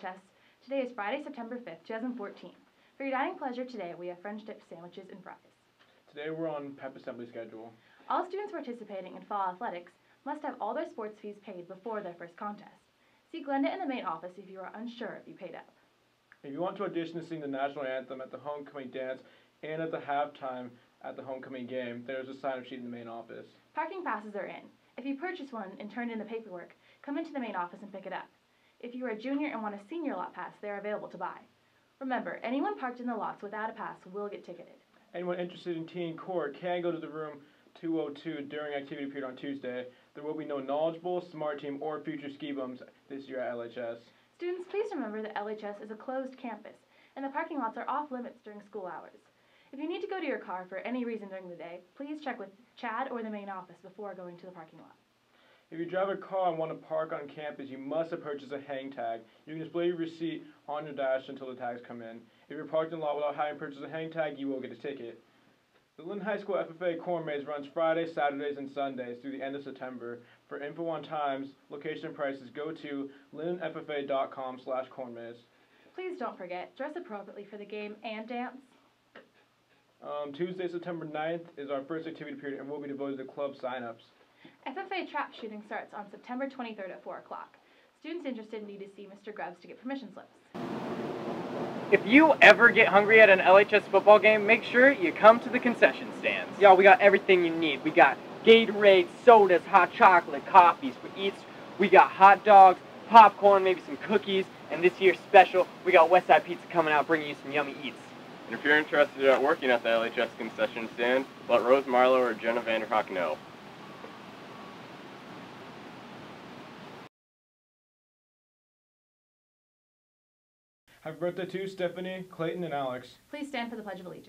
Today is Friday, September 5th, 2014. For your dining pleasure today, we have French dip sandwiches and fries. Today we're on pep assembly schedule. All students participating in fall athletics must have all their sports fees paid before their first contest. See Glenda in the main office if you are unsure if you paid up. If you want to audition to sing the national anthem at the homecoming dance and at the halftime at the homecoming game, there's a sign-up sheet in the main office. Parking passes are in. If you purchase one and turn in the paperwork, come into the main office and pick it up. If you are a junior and want a senior lot pass, they are available to buy. Remember, anyone parked in the lots without a pass will get ticketed. Anyone interested in teen court can go to the room 202 during activity period on Tuesday. There will be no knowledgeable, smart team, or future ski bums this year at LHS. Students, please remember that LHS is a closed campus, and the parking lots are off limits during school hours. If you need to go to your car for any reason during the day, please check with Chad or the main office before going to the parking lot. If you drive a car and want to park on campus, you must have purchased a hang tag. You can display your receipt on your dash until the tags come in. If you're parked in a lot without having purchased a hang tag, you will get a ticket. The Lynn High School FFA Corn Maze runs Fridays, Saturdays, and Sundays through the end of September. For info on times, location, and prices, go to lynnffa.com slash cornmaze. Please don't forget, dress appropriately for the game and dance. Um, Tuesday, September 9th is our first activity period and will be devoted to club signups. FFA trap shooting starts on September 23rd at 4 o'clock. Students interested need to see Mr. Grubbs to get permission slips. If you ever get hungry at an LHS football game, make sure you come to the concession stands. Y'all, we got everything you need. We got Gatorade, sodas, hot chocolate, coffees for eats. We got hot dogs, popcorn, maybe some cookies, and this year's special, we got Westside Pizza coming out bringing you some yummy eats. And if you're interested in working at the LHS concession stand, let Rose Marlowe or Jenna Vanderhoek know. Happy birthday to Stephanie, Clayton, and Alex. Please stand for the Pledge of Allegiance.